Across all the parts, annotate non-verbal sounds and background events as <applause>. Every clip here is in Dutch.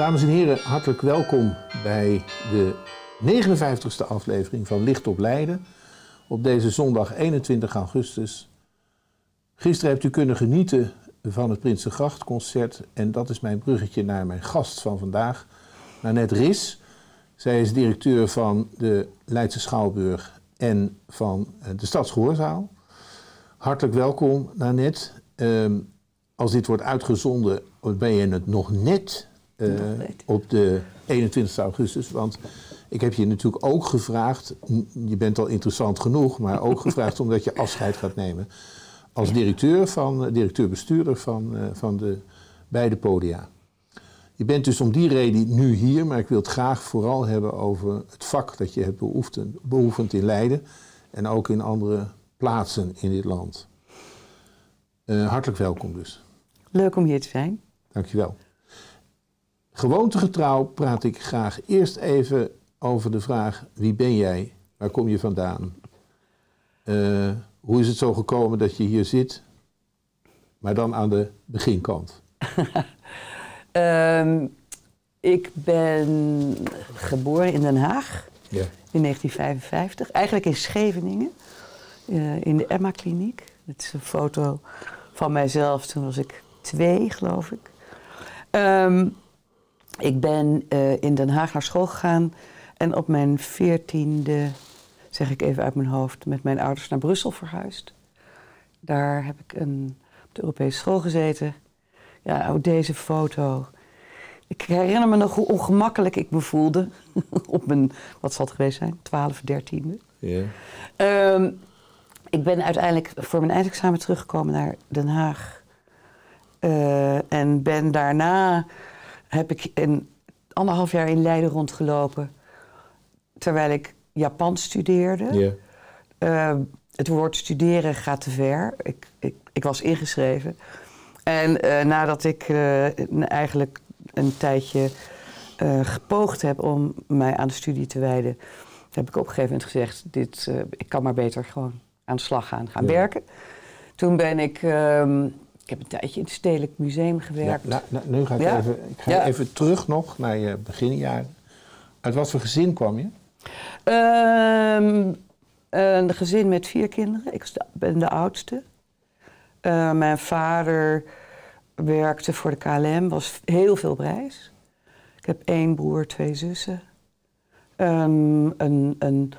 Dames en heren, hartelijk welkom bij de 59ste aflevering van Licht op Leiden. Op deze zondag 21 augustus. Gisteren hebt u kunnen genieten van het Prinsengrachtconcert. En dat is mijn bruggetje naar mijn gast van vandaag, Nanette Ris. Zij is directeur van de Leidse Schouwburg en van eh, de Stadsgehoorzaal. Hartelijk welkom, Nanette. Ehm, als dit wordt uitgezonden, ben je het nog net op de 21 augustus. Want ik heb je natuurlijk ook gevraagd, je bent al interessant genoeg, maar ook <laughs> gevraagd omdat je afscheid gaat nemen als directeur van, directeur-bestuurder van, uh, van de beide podia. Je bent dus om die reden nu hier, maar ik wil het graag vooral hebben over het vak dat je hebt beoefend, beoefend in Leiden en ook in andere plaatsen in dit land. Uh, hartelijk welkom dus. Leuk om hier te zijn. Dankjewel. Gewoontegetrouw praat ik graag eerst even over de vraag: wie ben jij? Waar kom je vandaan? Uh, hoe is het zo gekomen dat je hier zit, maar dan aan de beginkant? um, <laughs> ik ben geboren in Den Haag ja. in 1955, eigenlijk in Scheveningen, uh, in de Emma-kliniek. Het is een foto van mijzelf, toen was ik twee, geloof ik. Um, ik ben uh, in Den Haag naar school gegaan en op mijn veertiende, zeg ik even uit mijn hoofd, met mijn ouders naar Brussel verhuisd. Daar heb ik een, op de Europese school gezeten. Ja, ook deze foto. Ik herinner me nog hoe ongemakkelijk ik me voelde <laughs> op mijn, wat zal het geweest zijn, 12, 13e. Yeah. Um, ik ben uiteindelijk voor mijn eindexamen teruggekomen naar Den Haag. Uh, en ben daarna heb ik een anderhalf jaar in Leiden rondgelopen. Terwijl ik Japan studeerde. Yeah. Uh, het woord studeren gaat te ver. Ik, ik, ik was ingeschreven. En uh, nadat ik uh, eigenlijk een tijdje uh, gepoogd heb om mij aan de studie te wijden, heb ik op een gegeven moment gezegd: dit, ik kan maar beter gewoon aan de slag gaan, gaan werken. Toen ben ik um, ik heb een tijdje in het Stedelijk Museum gewerkt. Ja, nou, nu ga ik, ja. even, ik ga ja. even terug nog naar je beginjaren. Uit wat voor gezin kwam je? Um, een gezin met vier kinderen. Ik ben de oudste. Uh, mijn vader werkte voor de KLM, was heel veel prijs. Ik heb één broer, twee zussen. Um, een, een,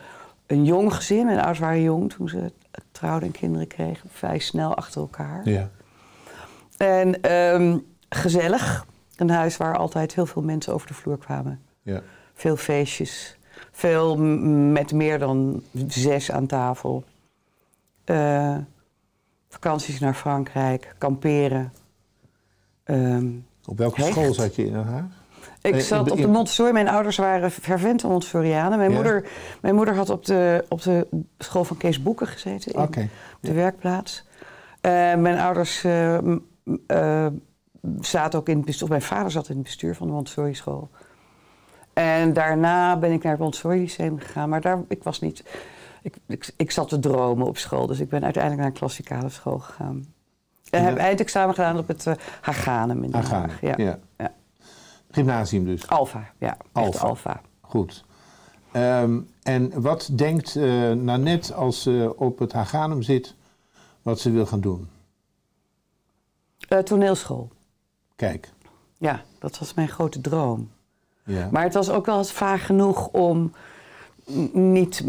een jong gezin. Mijn ouders waren jong toen ze trouwden en kinderen kregen. Vrij snel achter elkaar. Ja. En um, gezellig. Een huis waar altijd heel veel mensen over de vloer kwamen. Ja. Veel feestjes. Veel met meer dan zes aan tafel. Uh, vakanties naar Frankrijk, kamperen. Um, op welke hecht. school zat je in Den Haag? Ik zat op de Montessori. Mijn ouders waren fervente Montessorianen. Mijn, ja. moeder, mijn moeder had op de, op de school van Kees Boeken gezeten. In okay. de werkplaats. Uh, mijn ouders uh, uh, zaten ook in het bestuur. Mijn vader zat in het bestuur van de Montessori school. En daarna ben ik naar het Montessori Lyceum gegaan. Maar daar, ik was niet... Ik, ik, ik zat te dromen op school. Dus ik ben uiteindelijk naar een klassikale school gegaan. En heb eindexamen gedaan op het uh, Haganum in Den Haag. Ja. Ja. ja. Gymnasium dus? Alfa, ja. Alfa. Alfa. Goed. Um, en wat denkt uh, Nanette als ze op het Haganum zit, wat ze wil gaan doen? Uh, toneelschool. Kijk. Ja, dat was mijn grote droom. Ja. Maar het was ook wel eens vaag genoeg om niet,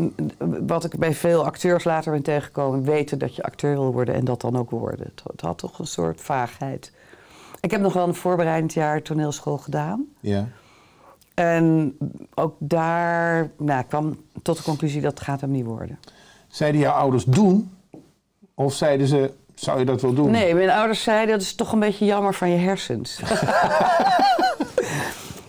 wat ik bij veel acteurs later ben tegengekomen, weten dat je acteur wil worden en dat dan ook worden. Het, het had toch een soort vaagheid. Ik heb nog wel een voorbereidend jaar toneelschool gedaan. Ja. En ook daar nou, ik kwam tot de conclusie dat gaat hem niet worden. Zeiden jouw ouders doen? Of zeiden ze, zou je dat wel doen? Nee, mijn ouders zeiden, dat is toch een beetje jammer van je hersens. <laughs> <laughs>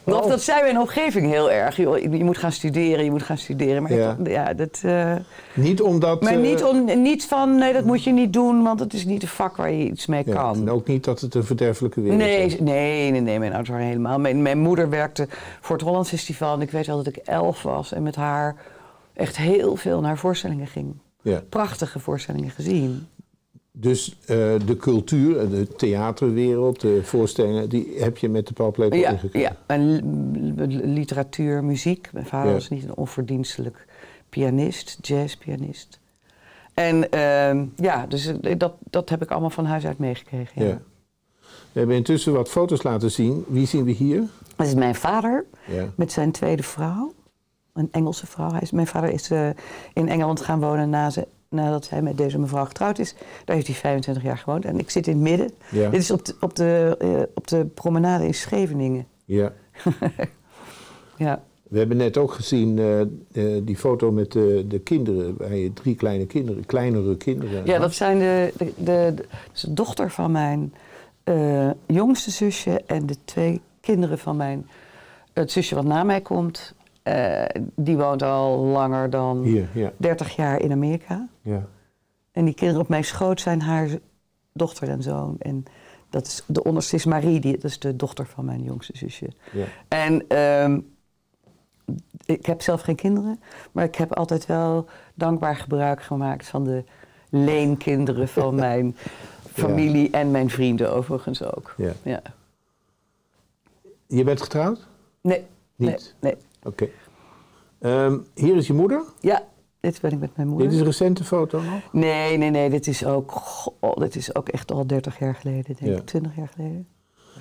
Of dat zei mijn omgeving heel erg. Je, je, moet gaan studeren, je moet gaan studeren. Maar ja, ja dat... Uh, niet omdat... Maar niet, eh, om, niet van, nee, dat moet je niet doen, want het is niet een vak waar je iets mee ja, kan. En ook niet dat het een verderfelijke wereld nee, is. Nee, nee, nee, mijn ouders waren helemaal... Mijn, mijn moeder werkte voor het Hollands Festival en ik weet wel dat ik elf was en met haar echt heel veel naar voorstellingen ging. Ja. Prachtige voorstellingen gezien. Dus uh, de cultuur, de theaterwereld, de voorstellingen, die heb je met de paplepel ja, ingekregen? Ja, en literatuur, muziek. Mijn vader ja. was niet een onverdienstelijk pianist, jazzpianist. En uh, ja, dus dat, dat heb ik allemaal van huis uit meegekregen. Ja. We hebben intussen wat foto's laten zien. Wie zien we hier? Dat is mijn vader met zijn tweede vrouw. Een Engelse vrouw. Hij is, mijn vader is uh, in Engeland gaan wonen na ze, nadat hij met deze mevrouw getrouwd is. Daar heeft hij 25 jaar gewoond. En ik zit in het midden. Ja. Dit is op de, op, de, uh, op de promenade in Scheveningen. Ja. <laughs> ja. We hebben net ook gezien uh, die foto met de, de kinderen, waar je drie kleine kinderen, kleinere kinderen. Ja, dat zijn de, de, de, de dochter van mijn jongste zusje en de twee kinderen van mijn, het zusje wat na mij komt. Uh, die woont al langer dan Hier, ja. 30 jaar in Amerika. Ja. En die kinderen op mijn schoot zijn haar dochter en zoon. En dat is, de onderste is Marie, die, dat is de dochter van mijn jongste zusje. Ja. En um, ik heb zelf geen kinderen, maar ik heb altijd wel dankbaar gebruik gemaakt van de leenkinderen van <laughs> mijn familie ja. en mijn vrienden overigens ook. Ja. ja. Je bent getrouwd? Nee. Niet? Nee. nee. Oké. Okay. Um, hier is je moeder? Ja, dit ben ik met mijn moeder. Dit is een recente foto nog? Nee, nee, nee. Dit is ook, oh, dit is ook echt al 30 jaar geleden, denk ik. 20 jaar geleden.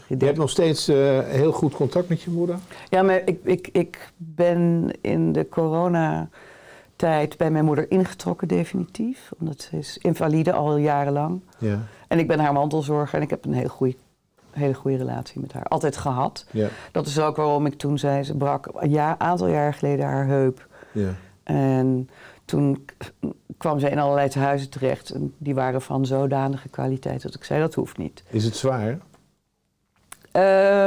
Je hebt nog steeds uh, heel goed contact met je moeder? Ja, maar ik, ik, ik ben in de coronatijd bij mijn moeder ingetrokken definitief. Omdat ze is invalide al jarenlang. Ja. En ik ben haar mantelzorger en ik heb een hele goede, hele goede relatie met haar. Altijd gehad. Ja. Dat is ook waarom ik toen zei, ze brak een ja, aantal jaar geleden haar heup. Ja. En toen kwam ze in allerlei huizen terecht. En die waren van zodanige kwaliteit dat ik zei, dat hoeft niet. Is het zwaar?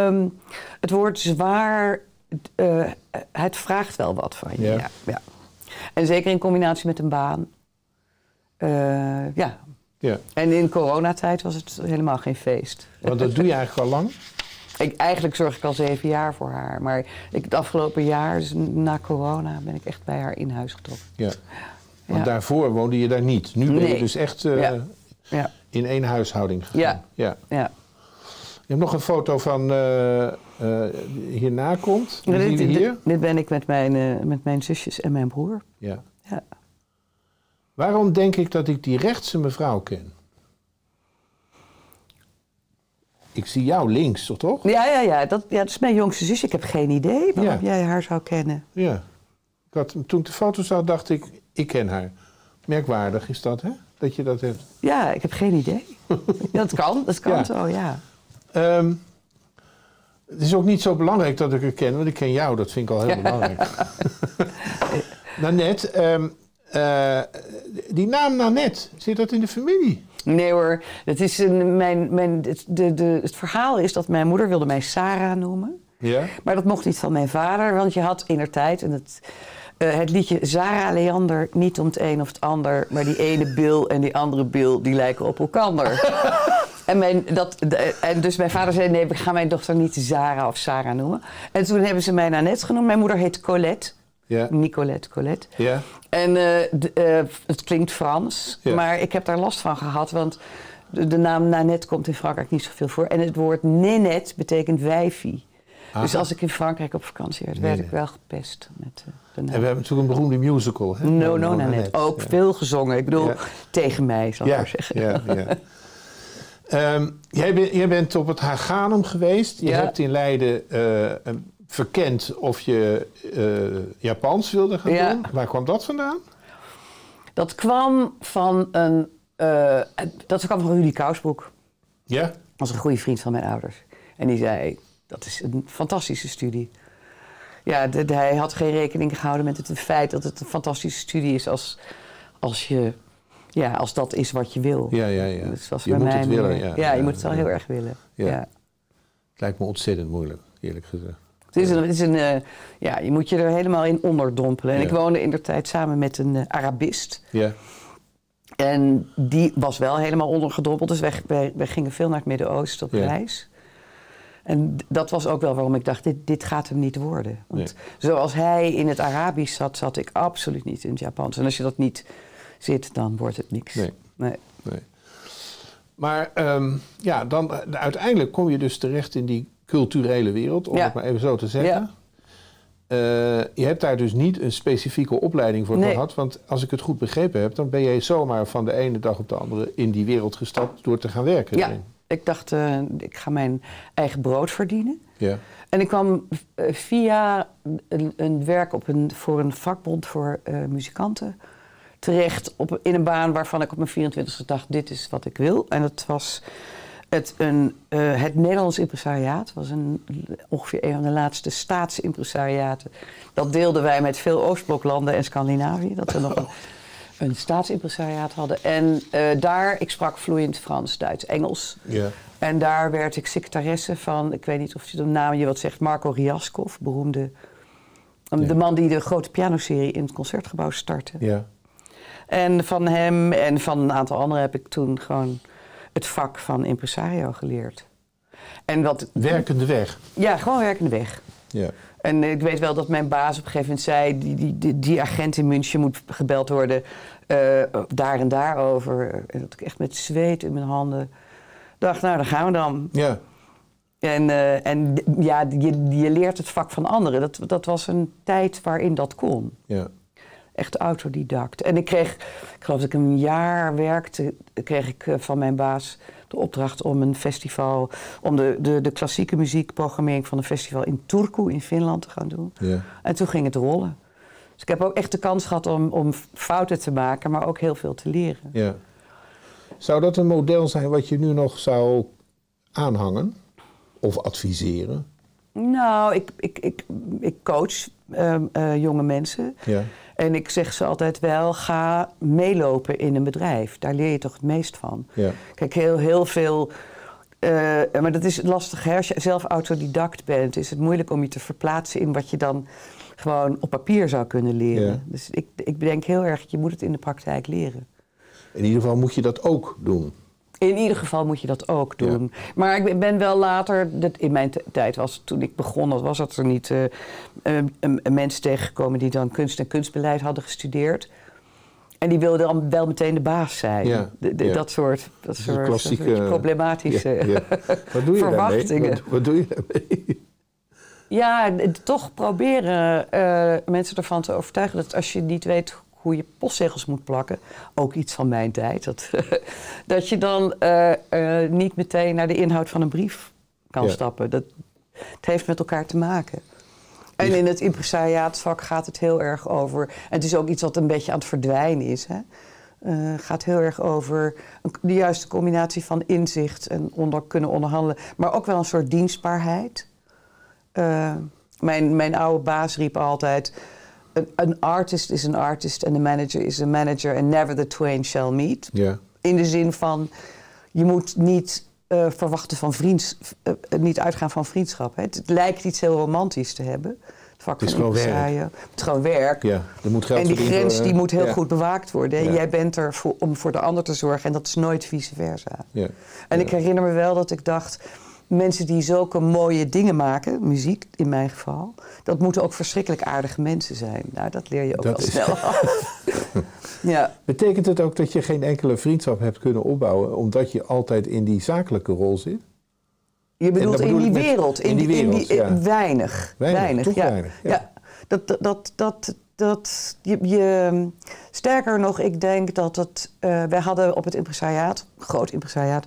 Um, het woord zwaar, uh, het vraagt wel wat van je. Ja. Ja, ja. En zeker in combinatie met een baan. Uh, ja. Ja. En in coronatijd was het helemaal geen feest. Want dat doe je eigenlijk al lang? Ik, eigenlijk zorg ik al zeven jaar voor haar. Maar ik, het afgelopen jaar, dus na corona, ben ik echt bij haar in huis getrokken. Ja. Want ja. daarvoor woonde je daar niet. Nu ben je dus echt uh, ja. Ja. in één huishouding gegaan. Ja. ja. Je hebt nog een foto van uh, uh, hierna komt. Dit, hier? Dit, dit, ben ik met mijn, met mijn zusjes en mijn broer. Ja. ja. Waarom denk ik dat ik die rechtse mevrouw ken? Ik zie jou links, toch? Ja, ja, ja. Dat, ja, dat is mijn jongste zus. Ik heb geen idee waarom Ja. jij haar zou kennen. Ja. Ik had, toen ik de foto zag, dacht ik, ik ken haar. Merkwaardig is dat, hè? Dat je dat hebt. Ja, ik heb geen idee. <laughs> dat kan, dat kan Ja. zo, ja. Ehm, het is ook niet zo belangrijk dat ik haar ken, want ik ken jou. Dat vind ik al heel <laughs> belangrijk. <laughs> Nanette, ehm, eh, die naam Nanette, zit dat in de familie? Nee hoor, het, is een, mijn, mijn, het, de, de, het verhaal is dat mijn moeder wilde mij Sarah noemen. Ja? Maar dat mocht niet van mijn vader, want je had in tijd... En het, eh, het liedje Sarah Leander, niet om het een of het ander... maar die ene Bill en die andere Bill, die lijken op elkander. <laughs> en, mijn, dat, de- en dus mijn vader zei, nee, we gaan mijn dochter niet Zara of Sarah noemen. En toen hebben ze mij Nanette genoemd. Mijn moeder heet Colette. Ja? Nicolette Colette. Ja? En eh, eh, het klinkt Frans, maar ik heb daar last van gehad, want de, de naam Nanette komt in Frankrijk niet zoveel voor. En het woord Nénette betekent wijfie. Dus als ik in Frankrijk op vakantie werd, werd ik wel gepest met eh, de En naam. we hebben natuurlijk een beroemde musical. Hè? No, no, Nanette. Ook Ja. veel gezongen. Ik bedoel, tegen mij, zal ik maar zeggen. ja, ja. <laughs> Ehm, jij, bent, jij bent op het Haganum geweest. Je Ja. hebt in Leiden een- verkend of je eh, Japans wilde gaan Ja. doen. Waar kwam dat vandaan? Dat kwam van een... eh, dat kwam van Rudy Kousbroek. Ja? Dat was een goede vriend van mijn ouders. En die zei, dat is een fantastische studie. Ja, de- de- hij had geen rekening gehouden met het feit dat het een fantastische studie is als, als, je, ja, als dat is wat je wil. Ja, ja, ja. Dus was je moet mij het willen. Ja, ja, je moet het wel heel erg willen. Ja. Ja. Het lijkt me ontzettend moeilijk, eerlijk gezegd. Het is een, het is een eh, ja, je moet je er helemaal in onderdompelen. En ik woonde in der tijd samen met een eh, Arabist. Ja, En die was wel helemaal ondergedompeld. Dus wij, wij, wij gingen veel naar het Midden-Oosten op reis. En dat was ook wel waarom ik dacht, dit, dit gaat hem niet worden. Want Nee. zoals hij in het Arabisch zat, zat ik absoluut niet in het Japans. En als je dat niet zit, dan wordt het niks. Nee. Nee. nee. Maar ehm, ja, dan, uiteindelijk kom je dus terecht in die culturele wereld, om het maar even zo te zeggen. Eh, je hebt daar dus niet een specifieke opleiding voor gehad. Want als ik het goed begrepen heb, dan ben je zomaar van de ene dag op de andere in die wereld gestapt door te gaan werken. Ja, ik dacht, uh, ik ga mijn eigen brood verdienen. Ja. En ik kwam eh, via een, een, werk op een, voor een vakbond voor muzikanten terecht op, in een baan waarvan ik op mijn 24e dacht: dit is wat ik wil. En dat was het, een, uh, het Nederlands impresariaat was een, ongeveer een van de laatste staatsimpresariaten. Dat deelden wij met veel Oostbloklanden en Scandinavië. Dat we nog een, <laughs> een staatsimpresariaat hadden. En uh, daar, ik sprak vloeiend Frans, Duits, Engels. En daar werd ik secretaresse van, ik weet niet of je de naam je wat zegt, Marco Riaskov, beroemde. De man die de grote pianoserie in het concertgebouw startte. En van hem en van een aantal anderen heb ik toen gewoon het vak van impresario geleerd. En wat, werkende weg? Ja, gewoon werkende weg. Ja. En ik weet wel dat mijn baas op een gegeven moment zei... die, die, die, die agent in München moet gebeld worden uh, daar en daarover. En dat ik echt met zweet in mijn handen dacht, nou, daar gaan we dan. Ja. En, uh, en ja, je, je leert het vak van anderen. Dat, dat was een tijd waarin dat kon. Ja echt autodidact. En ik kreeg, ik geloof dat ik een jaar werkte, kreeg ik eh, van mijn baas de opdracht om een festival, om de, de, de klassieke muziekprogrammering van een festival in Turku in Finland te gaan doen. Ja. En toen ging het rollen. Dus ik heb ook echt de kans gehad om, om fouten te maken, maar ook heel veel te leren. Ja. Zou dat een model zijn wat je nu nog zou aanhangen of adviseren? Nou, ik, ik, ik, ik coach uh, uh, jonge mensen. Ja. En ik zeg ze altijd wel, ga meelopen in een bedrijf. Daar leer je toch het meest van. Ja. Kijk, heel, heel veel... Uh, maar dat is lastig. Hè? Als je zelf autodidact bent, is het moeilijk om je te verplaatsen in wat je dan gewoon op papier zou kunnen leren. Ja. Dus ik, ik denk heel erg, je moet het in de praktijk leren. In ieder geval moet je dat ook doen. In ieder geval moet je dat ook doen. Maar ik ben wel later, dat in mijn tijd was, toen ik begon, was dat er niet uh, mensen tegengekomen die dan kunst en kunstbeleid hadden gestudeerd. En die wilden dan wel meteen de baas zijn. Ja, Dat soort, dat soort, klassieke, problematische wat doe je verwachtingen. Wat, wat, doe je daarmee? Ja, toch proberen uh, mensen ervan te overtuigen dat als je niet weet hoe je postzegels moet plakken. Ook iets van mijn tijd. Dat, <laughs> dat je dan uh, uh, niet meteen naar de inhoud van een brief kan stappen. Dat, het heeft met elkaar te maken. En in het impresariaatvak gaat het heel erg over. En het is ook iets wat een beetje aan het verdwijnen is. Het uh, gaat heel erg over de juiste combinatie van inzicht en onder, kunnen onderhandelen. Maar ook wel een soort dienstbaarheid. mijn, mijn oude baas riep altijd een artist is een artist en een manager is een manager and never the twain shall meet. In de zin van, je moet niet uh, verwachten van vriends, uh, niet uitgaan van vriendschap. Hè. Het, lijkt iets heel romantisch te hebben. Het, vak het is gewoon werk. Het is gewoon werk. Ja, er moet geld en die grens die moet heel goed bewaakt worden. Ja. Jij bent er voor, om voor de ander te zorgen en dat is nooit vice versa. Ja. En ik herinner me wel dat ik dacht mensen die zulke mooie dingen maken, muziek in mijn geval, dat moeten ook verschrikkelijk aardige mensen zijn. Nou, dat leer je ook wel snel <laughs> ja. Betekent het ook dat je geen enkele vriendschap hebt kunnen opbouwen, omdat je altijd in die zakelijke rol zit? Je bedoelt in die, wereld, in, die wereld, in die, ja. weinig. Weinig, weinig, ja. weinig ja. Dat, dat, dat, dat, je, je, sterker nog, ik denk dat het. Uh, wij hadden op het impresariaat, groot impresariaat,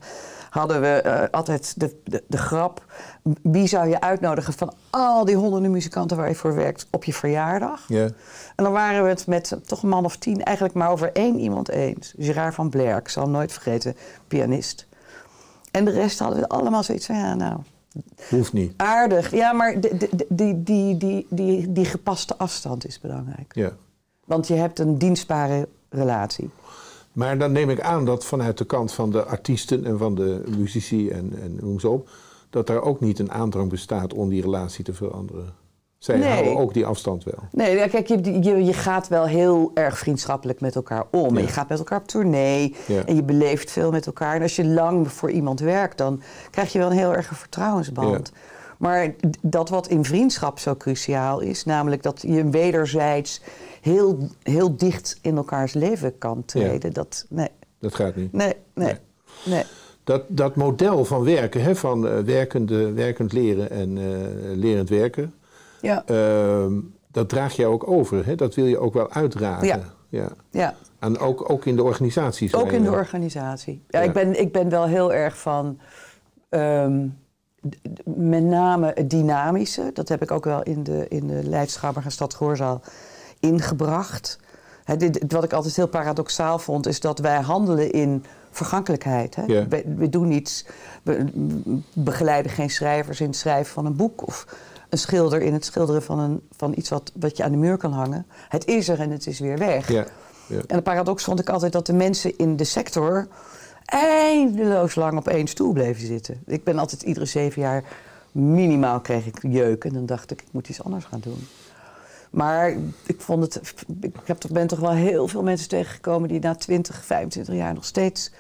hadden we uh, altijd de, de, de, grap. Wie zou je uitnodigen van al die honderden muzikanten waar je voor werkt op je verjaardag? Ja. En dan waren we het met toch een man of tien eigenlijk maar over één iemand eens. Gerard van Blair, ik zal hem nooit vergeten, pianist. En de rest hadden we allemaal zoiets van, ja nou... Hoeft niet. Aardig, ja, maar die, die, die, die, die, die gepaste afstand is belangrijk. Ja. Want je hebt een dienstbare relatie. Maar dan neem ik aan dat vanuit de kant van de artiesten en van de muzici en, en noem ze op, dat daar ook niet een aandrang bestaat om die relatie te veranderen. Zij houden ook die afstand wel. Nee, kijk, je, je, je gaat wel heel erg vriendschappelijk met elkaar om. En je gaat met elkaar op tournee en je beleeft veel met elkaar. En als je lang voor iemand werkt, dan krijg je wel een heel erg vertrouwensband. Maar dat wat in vriendschap zo cruciaal is, namelijk dat je wederzijds heel, heel dicht in elkaars leven kan treden. Dat, nee. dat gaat niet. Nee, nee, nee. dat, dat model van werken, hè, van uh, werkende, werkend leren en uh, lerend werken, ja. Ehm, dat draag je ook over. Hè? Dat wil je ook wel uitdragen. Ja. ja. ja. En ook, ook in de organisaties. Ook in de organisatie. Ja, Ik, ben, ik ben wel heel erg van. Ehm, met name het dynamische. Dat heb ik ook wel in de, in de Leidschapper Stad Goorzaal ingebracht. dit, wat ik altijd heel paradoxaal vond, is dat wij handelen in vergankelijkheid. Hè? We, doen iets, we begeleiden geen schrijvers in het schrijven van een boek of een schilder in het schilderen van, een, van iets wat, wat je aan de muur kan hangen. Het is er en het is weer weg. Ja. Ja. En de paradox vond ik altijd dat de mensen in de sector eindeloos lang op één stoel bleven zitten. Ik ben altijd iedere zeven jaar minimaal kreeg ik jeuk en dan dacht ik, ik moet iets anders gaan doen. Maar ik vond het, ik heb toch, ben toch wel heel veel mensen tegengekomen die na 20, 25 jaar nog steeds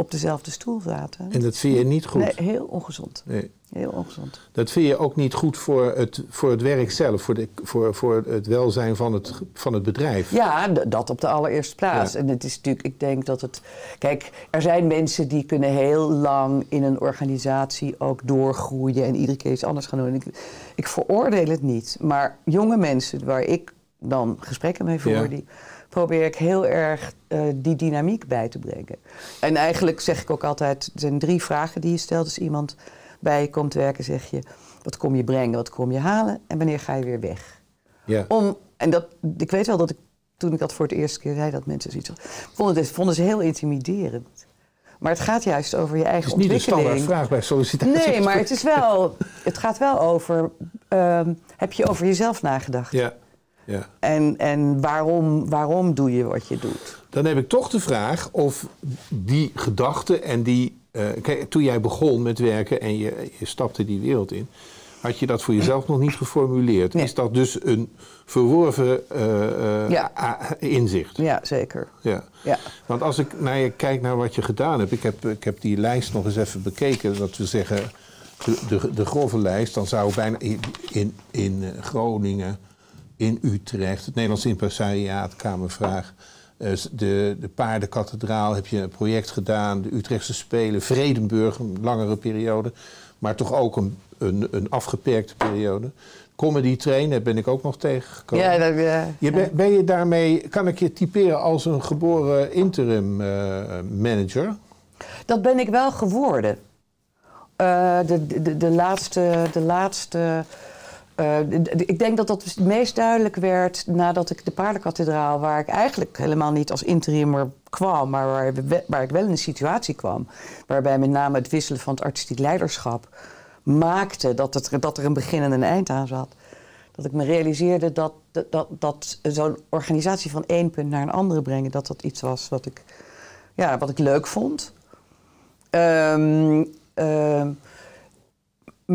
op dezelfde stoel zaten. En dat vind je niet goed? Nee, heel ongezond. Nee. Heel ongezond. Dat vind je ook niet goed voor het, voor het werk zelf, voor, de, voor, voor het welzijn van het, van het bedrijf? Ja, dat op de allereerste plaats. En het is natuurlijk, ik denk dat het. Kijk, er zijn mensen die kunnen heel lang in een organisatie ook doorgroeien en iedere keer iets anders gaan doen. Ik, ik veroordeel het niet. Maar jonge mensen waar ik dan gesprekken mee voer, die probeer ik heel erg uh, die dynamiek bij te brengen. En eigenlijk zeg ik ook altijd: er zijn drie vragen die je stelt. Als iemand bij je komt werken, zeg je: wat kom je brengen, wat kom je halen en wanneer ga je weer weg? Ja. Om, en dat, ik weet wel dat ik toen ik dat voor het eerste keer zei, dat mensen zoiets vonden, het, vonden ze heel intimiderend. Maar het gaat juist over je eigen ontwikkeling. Het is niet de vraag bij sollicitatie. Nee, maar het, is wel, het gaat wel over... Um, heb je over jezelf nagedacht? Ja. Ja. En, en waarom, waarom doe je wat je doet? Dan heb ik toch de vraag of die gedachte en die. Uh, kijk, toen jij begon met werken en je, je stapte die wereld in, had je dat voor jezelf nog niet geformuleerd. Is dat dus een verworven uh, ja. inzicht? Ja, zeker. Ja. Ja. Want als ik naar je kijk naar wat je gedaan hebt, ik heb, ik heb die lijst nog eens even bekeken, dat we zeggen de, de, de grove lijst, dan zou bijna in, in, in Groningen in Utrecht, het Nederlands Impresariaat, Kamervraag. Uh, de, de Paardenkathedraal heb je een project gedaan. De Utrechtse Spelen, Vredenburg, een langere periode. Maar toch ook een, een, een afgeperkte periode. Comedy Train, daar ben ik ook nog tegengekomen. Ja, dat, ja. Je ben, ben, je daarmee, kan ik je typeren als een geboren interim uh, manager? Dat ben ik wel geworden. Uh, de, de, de, laatste, de laatste uh, ik denk dat dat het meest duidelijk werd nadat ik de paardenkathedraal, waar ik eigenlijk helemaal niet als interimmer kwam, maar waar, waar, ik wel in een situatie kwam, waarbij met name het wisselen van het artistiek leiderschap maakte dat, het, dat er een begin en een eind aan zat. Dat ik me realiseerde dat, dat, dat zo'n organisatie van één punt naar een andere brengen, dat dat iets was wat ik, ja, wat ik leuk vond. Um,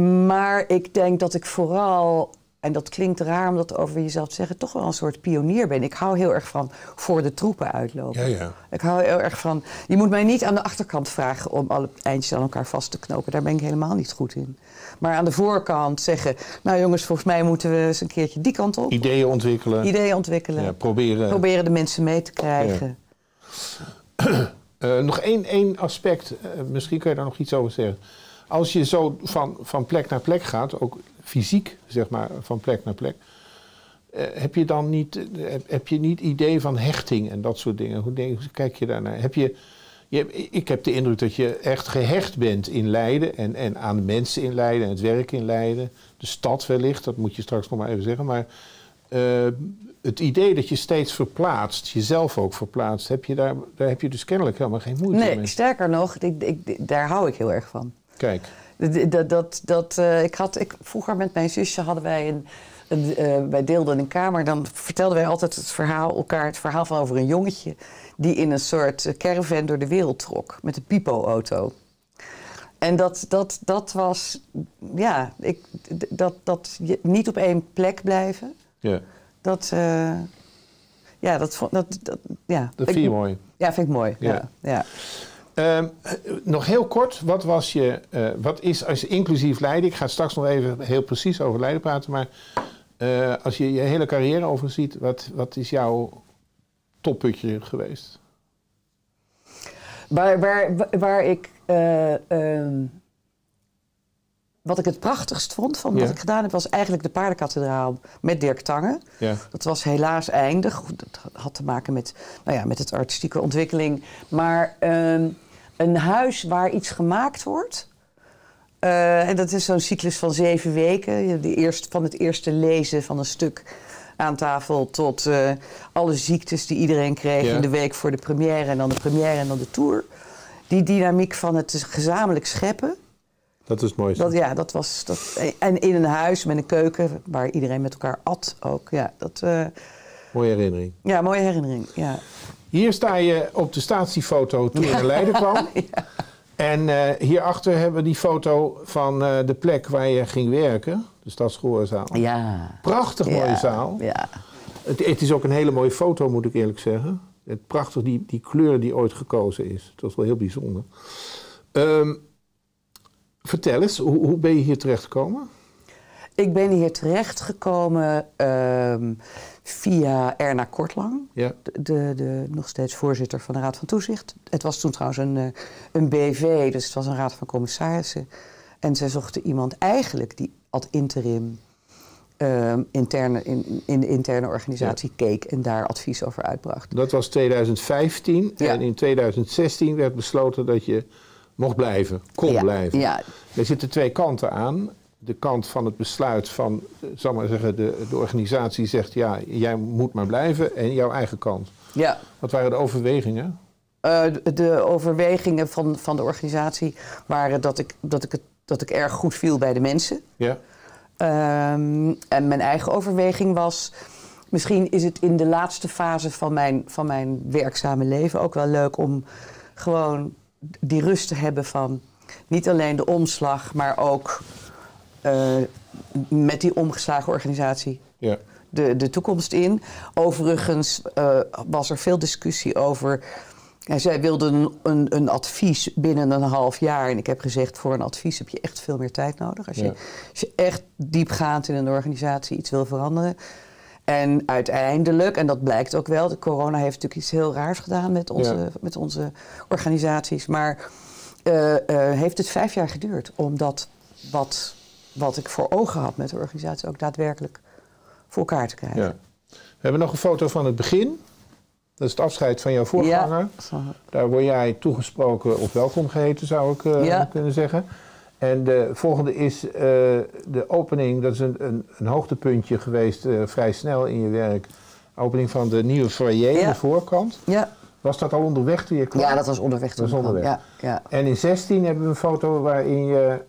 maar ik denk dat ik vooral, en dat klinkt raar om dat over jezelf te zeggen, toch wel een soort pionier ben. Ik hou heel erg van voor de troepen uitlopen. Ja, ja. Ik hou heel erg van. Je moet mij niet aan de achterkant vragen om alle eindjes aan elkaar vast te knopen. Daar ben ik helemaal niet goed in. Maar aan de voorkant zeggen: Nou jongens, volgens mij moeten we eens een keertje die kant op. Ideeën ontwikkelen. Ideeën ontwikkelen. Ja, proberen. Proberen de mensen mee te krijgen. Uh, <clears throat> nog één, één aspect, uh, misschien kun je daar nog iets over zeggen. Als je zo van, van plek naar plek gaat, ook fysiek zeg maar, van plek naar plek, eh, heb je dan niet, eh, heb, je niet idee van hechting en dat soort dingen? Hoe, denk, hoe kijk je daarnaar? Heb je, je, ik heb de indruk dat je echt gehecht bent in Leiden en, en aan de mensen in Leiden en het werk in Leiden. De stad wellicht, dat moet je straks nog maar even zeggen. Maar uh, het idee dat je steeds verplaatst, jezelf ook verplaatst, heb je daar, daar heb je dus kennelijk helemaal geen moeite nee, mee. Nee, sterker nog, ik, ik, daar hou ik heel erg van. Kijk. Dat, dat, dat, uh, ik had, ik, vroeger met mijn zusje hadden wij een. een uh, wij deelden een kamer. Dan vertelden wij altijd het verhaal, elkaar het verhaal van over een jongetje. die in een soort caravan door de wereld trok. met een Pipo-auto. En dat, dat, dat was. Ja, ik, dat, dat je niet op één plek blijven. Ja. Dat. Uh, ja, dat, dat, dat, ja. dat vind je mooi. Ja, vind ik mooi. ja. ja. Um, nog heel kort, wat, was je, uh, wat is als je inclusief Leiden? Ik ga straks nog even heel precies over Leiden praten, maar uh, als je je hele carrière overziet, wat, wat is jouw topputje geweest? Waar, waar, waar ik. Uh, um, wat ik het prachtigst vond van wat ik gedaan heb, was eigenlijk de paardenkathedraal met Dirk Tange. Ja. Dat was helaas eindig. Dat had te maken met, nou ja, met het artistieke ontwikkeling. Maar uh, een huis waar iets gemaakt wordt. Uh, en dat is zo'n cyclus van zeven weken. De eerste, van het eerste lezen van een stuk aan tafel tot uh, alle ziektes die iedereen kreeg in de week voor de première en dan de première en dan de tour. Die dynamiek van het gezamenlijk scheppen. Dat is het mooiste. Dat, ja, dat was. Dat, en in een huis met een keuken waar iedereen met elkaar at ook. Ja, dat, uh, mooie herinnering. Ja, mooie herinnering. Ja. Hier sta je op de statiefoto toen je in <laughs> Leiden kwam. ja. En uh, hierachter hebben we die foto van uh, de plek waar je ging werken, de Stadsgehoorzaal. Ja. Prachtig mooie ja. zaal. Ja. Het, het, is ook een hele mooie foto, moet ik eerlijk zeggen. Het prachtig, die, die kleur die ooit gekozen is. Het was wel heel bijzonder. Um, vertel eens, hoe, hoe ben je hier terechtgekomen? Ik ben hier terechtgekomen um, via Erna Kortlang, ja. de, de, de, nog steeds voorzitter van de Raad van Toezicht. Het was toen trouwens een, eh, een BV, dus het was een Raad van Commissarissen. En zij zochten iemand eigenlijk die ad interim um, interne, in, in de interne organisatie ja. keek en daar advies over uitbracht. Dat was 2015 ja. en in 2016 werd besloten dat je mocht blijven, kon blijven. Er zitten twee kanten aan de kant van het besluit van, zal maar zeggen, de, de organisatie zegt ja, jij moet maar blijven en jouw eigen kant. Ja. Wat waren de overwegingen? Uh, de overwegingen van, van de organisatie waren dat ik, dat, ik het, dat ik erg goed viel bij de mensen. Ja. Um, en mijn eigen overweging was, misschien is het in de laatste fase van mijn, van mijn werkzame leven ook wel leuk om gewoon die rust te hebben van niet alleen de omslag, maar ook met die omgeslagen organisatie ja. de, de toekomst in. Overigens uh, was er veel discussie over. En zij wilden een, een, een, advies binnen een half jaar. En ik heb gezegd, voor een advies heb je echt veel meer tijd nodig. Als, ja. je, als je echt diepgaand in een organisatie iets wil veranderen. En uiteindelijk, en dat blijkt ook wel, de corona heeft natuurlijk iets heel raars gedaan met onze, ja. met onze organisaties. Maar uh, uh, heeft het vijf jaar geduurd om dat wat wat ik voor ogen had met de organisatie ook daadwerkelijk voor elkaar te krijgen. Ja. We hebben nog een foto van het begin. Dat is het afscheid van jouw voorganger. Ja. Daar word jij toegesproken of welkom geheten, zou ik uh, ja. kunnen zeggen. En de volgende is uh, de opening, dat is een, een, een hoogtepuntje geweest uh, vrij snel in je werk. Opening van de nieuwe foyer, ja. de voorkant. Ja. Was dat al onderweg toen je kwam? Ja, dat was onderweg toen dat was onderweg. Ja, ja. En in 16 hebben we een foto waarin je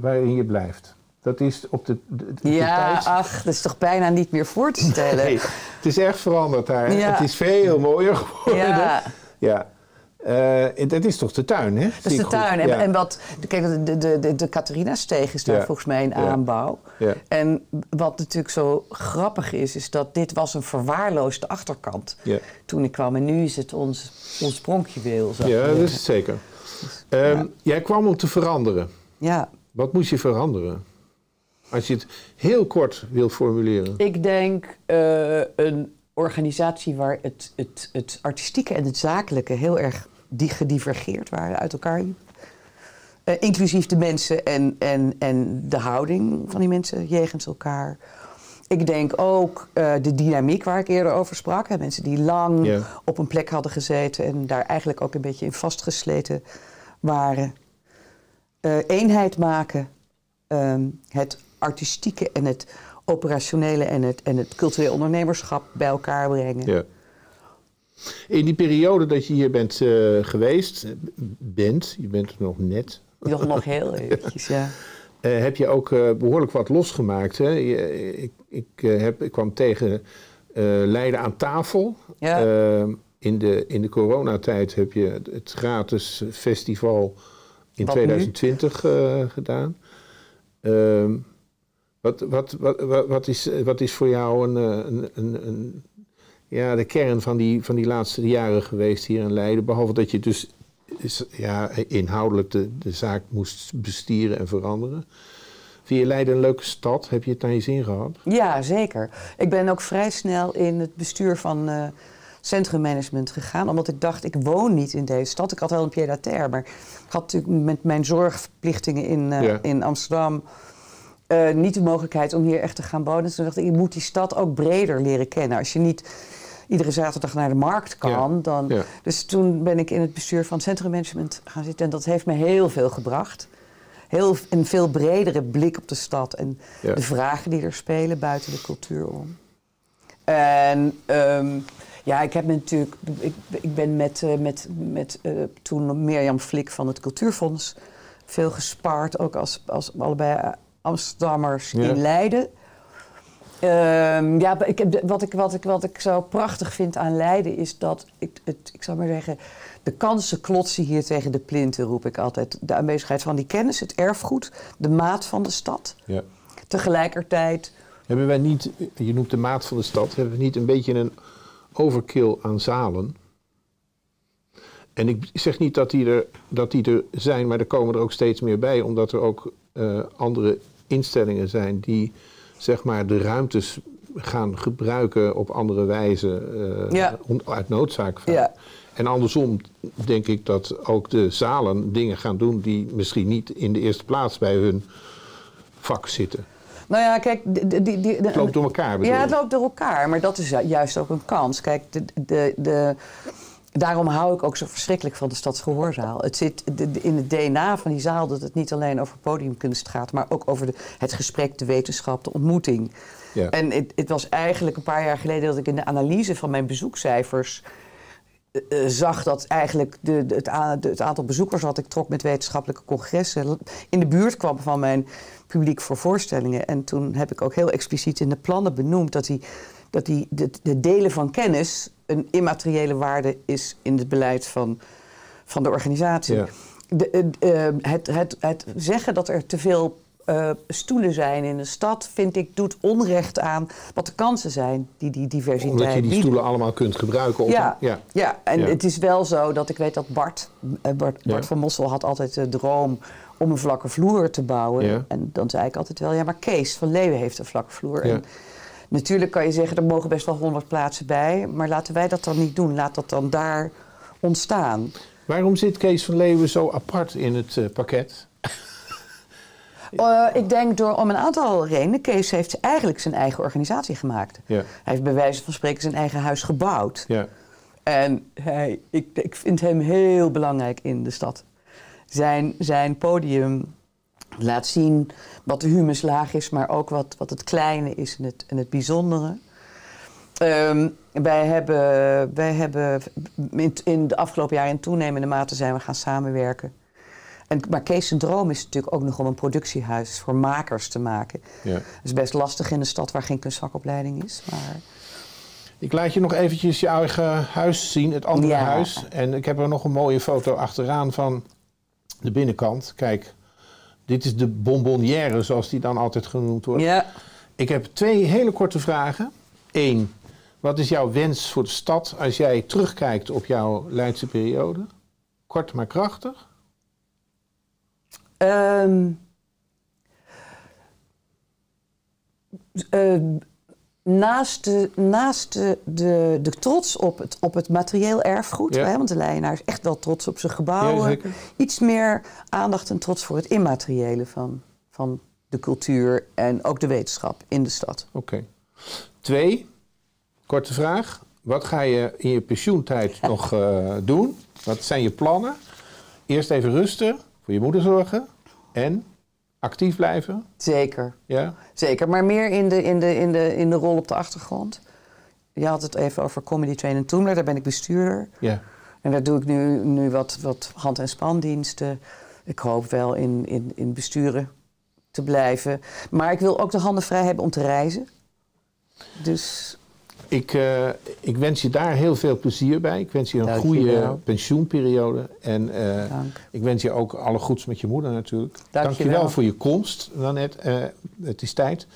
waarin je blijft. Dat is op de, de, de Ja, tijd... ach, dat is toch bijna niet meer voor te stellen. Nee, het is echt veranderd daar. Ja. Het is veel mooier geworden. Ja. ja. Uh, dat is toch de tuin, hè? Dat is de tuin. En, ja. en wat, kijk, de, de, de, de Catharina-steeg is daar ja. volgens mij in aanbouw. Ja. En wat natuurlijk zo grappig is, is dat dit was een verwaarloosde achterkant toen ik kwam. En nu is het ons, ons pronkjuweel. Ja, dat is het zeker. Um, jij kwam om te veranderen. Ja. Wat moest je veranderen? Als je het heel kort wilt formuleren. Ik denk uh, een organisatie waar het, het, het artistieke en het zakelijke heel erg gedivergeerd waren, uit elkaar. Uh, inclusief de mensen en, en, en de houding van die mensen jegens elkaar. Ik denk ook uh, de dynamiek waar ik eerder over sprak. Hè, mensen die lang op een plek hadden gezeten en daar eigenlijk ook een beetje in vastgesleten waren. Uh, eenheid maken, um, het artistieke en het operationele en het, en het cultureel ondernemerschap bij elkaar brengen. Ja. In die periode dat je hier bent uh, geweest, bent, je bent er nog net. Nog, nog heel eventjes, ja. Uh, <laughs> heb je ook uh, behoorlijk wat losgemaakt. Hè? Je, ik, ik, heb, ik kwam tegen Leiden aan tafel. Ja. in, de, in de coronatijd heb je het gratis festival in Wat 2020 gedaan. Ehm, wat, wat, wat, wat, wat, is, wat is voor jou een, een, een, een, ja, de kern van die, van die laatste jaren geweest hier in Leiden? Behalve dat je dus is, ja, inhoudelijk de, de zaak moest bestieren en veranderen. Vind je Leiden een leuke stad? Heb je het naar je zin gehad? Ja, zeker. Ik ben ook vrij snel in het bestuur van, uh, centrummanagement gegaan. Omdat ik dacht, ik woon niet in deze stad. Ik had wel een pied à terre, maar ik had natuurlijk met mijn zorgverplichtingen in, uh, in Amsterdam... Uh, niet de mogelijkheid om hier echt te gaan wonen. Dus toen dacht ik, je moet die stad ook breder leren kennen. Als je niet iedere zaterdag naar de markt kan. Dan, Dus toen ben ik in het bestuur van centrummanagement gaan zitten. En dat heeft me heel veel gebracht. Heel, een veel bredere blik op de stad en de vragen die er spelen buiten de cultuur om. En um, ja, ik heb natuurlijk. Ik, ik ben met, uh, met, met uh, toen Mirjam Flik van het Cultuurfonds veel gespaard. Ook als, als allebei Amsterdammers in Leiden. Um, ja, ik, wat, ik, wat, ik, wat ik zo prachtig vind aan Leiden is dat, ik, het, ik zou maar zeggen, de kansen klotsen hier tegen de plinten, roep ik altijd. De aanwezigheid van die kennis, het erfgoed, de maat van de stad. Ja. Tegelijkertijd. Hebben wij niet, je noemt de maat van de stad, hebben we niet een beetje een overkill aan zalen? En ik zeg niet dat die er, dat die er zijn, maar er komen er ook steeds meer bij, omdat er ook uh, andere instellingen zijn die zeg maar, de ruimtes gaan gebruiken op andere wijze uh, uit noodzaak. Ja. En andersom denk ik dat ook de zalen dingen gaan doen die misschien niet in de eerste plaats bij hun vak zitten. Nou ja, kijk, die, die, die, het loopt door elkaar. Ja, het loopt door elkaar, maar dat is juist ook een kans. Kijk, de, de, de, daarom hou ik ook zo verschrikkelijk van de Stadsgehoorzaal. Het zit in het DNA van die zaal dat het niet alleen over podiumkunst gaat, maar ook over de, het gesprek, de wetenschap, de ontmoeting. Ja. En het, het, was eigenlijk een paar jaar geleden dat ik in de analyse van mijn bezoekcijfers uh, zag dat eigenlijk de, de, het, het, aantal bezoekers wat ik trok met wetenschappelijke congressen in de buurt kwam van mijn publiek voor voorstellingen. En toen heb ik ook heel expliciet in de plannen benoemd dat die dat die, de, de, delen van kennis een immateriële waarde is in het beleid van, van de organisatie. De, uh, het, het, het zeggen dat er te veel uh, stoelen zijn in de stad, vind ik, doet onrecht aan wat de kansen zijn die die diversiteit Omdat je die stoelen allemaal kunt gebruiken. Op ja, ja. ja, en het is wel zo dat ik weet dat Bart, uh, Bart, van Mossel had altijd de droom om een vlakke vloer te bouwen. En dan zei ik altijd wel, ja, maar Kees van Leeuwen heeft een vlakke vloer. En Natuurlijk kan je zeggen, er mogen best wel honderd plaatsen bij. Maar laten wij dat dan niet doen. Laat dat dan daar ontstaan. Waarom zit Kees van Leeuwen zo apart in het uh, pakket? Uh, ik denk door om een aantal redenen. Kees heeft eigenlijk zijn eigen organisatie gemaakt. Ja. Hij heeft bij wijze van spreken zijn eigen huis gebouwd. Ja. En hij, ik, ik vind hem heel belangrijk in de stad. Zijn, zijn podium laat zien wat de humuslaag is, maar ook wat, wat het kleine is en het, en het bijzondere. Um, wij hebben, wij hebben in, in, de afgelopen jaren in toenemende mate zijn we gaan samenwerken. En, maar Kees' droom is natuurlijk ook nog om een productiehuis voor makers te maken. Ja. Dat is best lastig in een stad waar geen kunstvakopleiding is. Maar... Ik laat je nog eventjes je eigen huis zien, het andere huis. En ik heb er nog een mooie foto achteraan van de binnenkant. Kijk, dit is de bonbonnière, zoals die dan altijd genoemd wordt. Ja. Ik heb twee hele korte vragen. Eén, wat is jouw wens voor de stad als jij terugkijkt op jouw Leidse periode? Kort maar krachtig. Um, naast, de, naast de, de, de, trots op het, op het materieel erfgoed, hè, want de Leienaar is echt wel trots op zijn gebouwen, iets meer aandacht en trots voor het immateriële van, van de cultuur en ook de wetenschap in de stad. Oké. Twee, korte vraag. Wat ga je in je pensioentijd <laughs> nog uh, doen? Wat zijn je plannen? Eerst even rusten, voor je moeder zorgen en actief blijven? Zeker. Ja? Zeker, maar meer in de, in, de, in, de, in de rol op de achtergrond. Je had het even over Comedy Train en Toomler, daar ben ik bestuurder. Ja. En daar doe ik nu, nu wat, wat hand- en spandiensten. Ik hoop wel in, in, in besturen te blijven. Maar ik wil ook de handen vrij hebben om te reizen. Dus ik, uh, ik wens je daar heel veel plezier bij. Ik wens je een goede pensioenperiode. En uh, ik wens je ook alle goeds met je moeder natuurlijk. Dank, Dank je wel voor je komst, Nanette. Uh, het is tijd.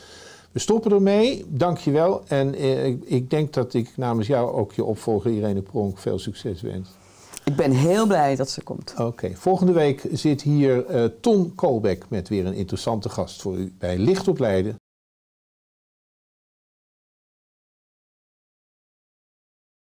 We stoppen ermee. Dank je wel. En ik, ik, denk dat ik namens jou ook je opvolger Irene Pronk veel succes wens. Ik ben heel blij dat ze komt. Oké. Volgende week zit hier Ton Kolbeck met weer een interessante gast voor u bij Licht op Leiden.